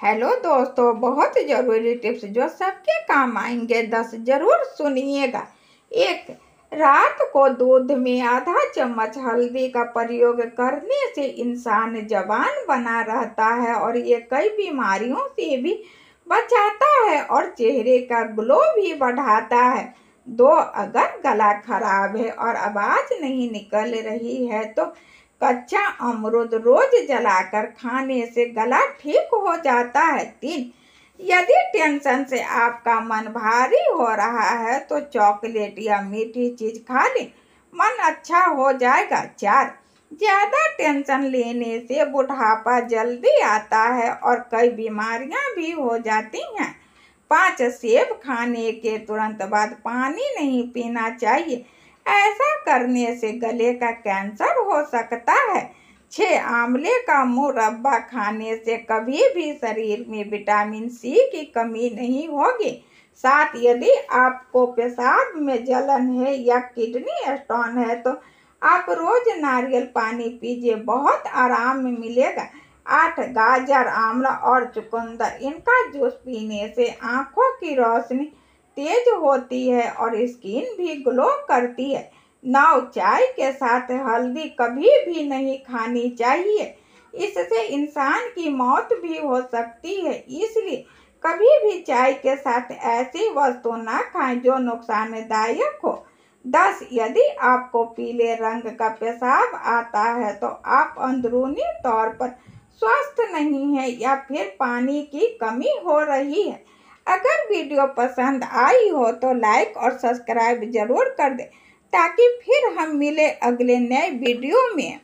Hello दोस्तों, बहुत ज़रूरी टिप्स जो सबके काम आएँगे, दस ज़रूर सुनिएगा। एक, रात को दूध में आधा चम्मच हल्दी का प्रयोग करने से इंसान जवान बना रहता है और ये कई बीमारियों से भी बचाता है और चेहरे का ग्लो भी बढ़ाता है। दो, अगर गला खराब है और आवाज़ नहीं निकल रही है तो कच्चा अमरूद रोज जलाकर खाने से गला ठीक हो जाता है। तीन, यदि टेंशन से आपका मन भारी हो रहा है तो चॉकलेट या मीठी चीज़ खा लें। मन अच्छा हो जाएगा। चार, ज़्यादा टेंशन लेने से बुढ़ापा जल्दी आता है और कई बीमारियाँ भी हो जाती हैं। पाँच, सेब खाने के तुरंत बाद पानी नहीं पीना चाहिए। ऐसा करने से गले का कैंसर हो सकता है। छः आंवले का मुरब्बा खाने से कभी भी शरीर में विटामिन सी की कमी नहीं होगी। साथ यदि आपको पेशाब में जलन है या किडनी स्टोन है तो आप रोज नारियल पानी पीजिए, बहुत आराम मिलेगा। आठ गाजर, आंवला और चुकंदर, इनका जूस पीने से आँखों की रोशनी तेज होती है और स्किन भी ग्लो करती है। नौ चाय के साथ हल्दी कभी भी नहीं खानी चाहिए। इससे इंसान की मौत भी हो सकती है, इसलिए कभी भी चाय के साथ ऐसी वस्तु ना खाएँ जो नुकसानदायक हो। दस, यदि आपको पीले रंग का पेशाब आता है तो आप अंदरूनी तौर पर स्वस्थ नहीं है या फिर पानी की कमी हो रही है। अगर वीडियो पसंद आई हो तो लाइक और सब्सक्राइब ज़रूर कर दें, ताकि फिर हम मिले अगले नए वीडियो में।